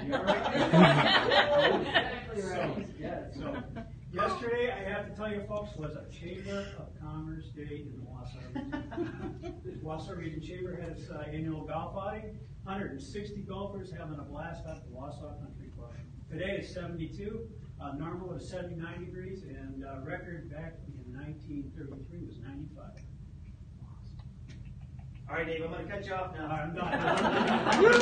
You all right? Yesterday, I have to tell you folks, was a Chamber of Commerce Day in the Wausau. region. Wausau Region Chamber had its uh, annual golf outing, hundred and sixty golfers having a blast at the Wausau Country Club. Today is seventy-two, uh, normal is seventy-nine degrees, and, uh, record back in nineteen thirty-three was ninety-five. All right, Dave, I'm gonna cut you off now. I'm done.